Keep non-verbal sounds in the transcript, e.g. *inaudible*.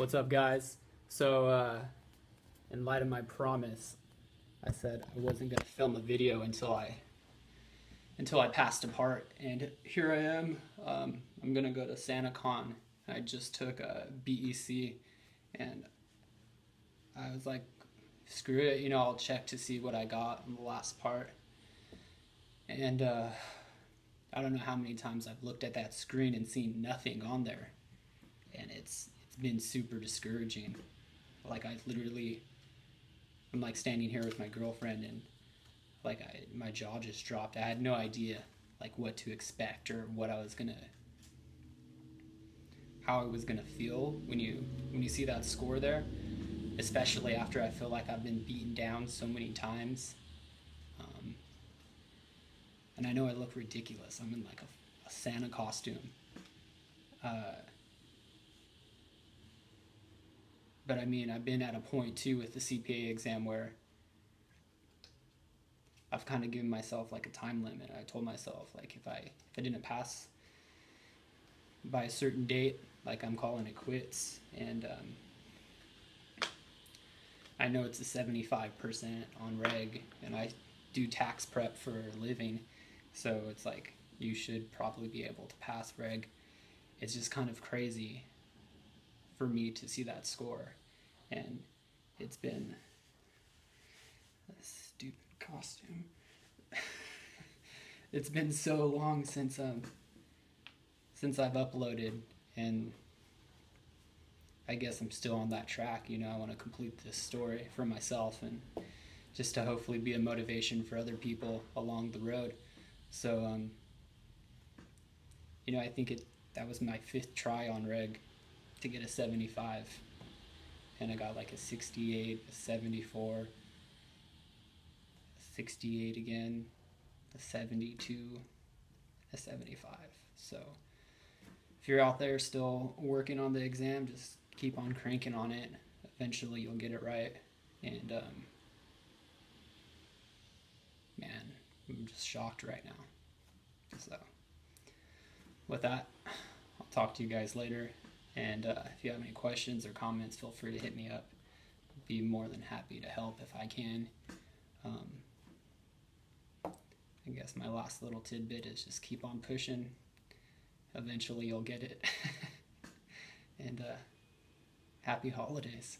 What's up, guys? So, uh, in light of my promise, I said I wasn't gonna film a video until I until I passed apart, and here I am. Um, I'm gonna go to SantaCon. I just took a BEC, and I was like, screw it, you know, I'll check to see what I got on the last part. And uh, I don't know how many times I've looked at that screen and seen nothing on there, and it's been super discouraging. Like I literally, I'm like standing here with my girlfriend, and like I my jaw just dropped. I had no idea like what to expect or what I was gonna how I was gonna feel when you when you see that score there, especially after I feel like I've been beaten down so many times. Um, and I know I look ridiculous. I'm in like a, a Santa costume. Uh, but I mean, I've been at a point too with the CPA exam where I've kind of given myself like a time limit. I told myself like if I if I didn't pass by a certain date, like I'm calling it quits. And um, I know it's a 75% on reg, and I do tax prep for a living, so it's like you should probably be able to pass reg. It's just kind of crazy for me to see that score, and it's been a stupid costume. *laughs* it's been so long since um since I've uploaded, and I guess I'm still on that track. You know, I want to complete this story for myself and just to hopefully be a motivation for other people along the road. So, um, you know, I think it that was my fifth try on reg to get a 75, and I got like a 68, a 74, a 68 again, a 72, a 75. So, if you're out there still working on the exam, just keep on cranking on it. Eventually, you'll get it right. And um, man, I'm just shocked right now. So, with that, I'll talk to you guys later. And uh, if you have any questions or comments, feel free to hit me up. Be more than happy to help if I can. Um, I guess my last little tidbit is just keep on pushing. Eventually, you'll get it. *laughs* and uh, happy holidays.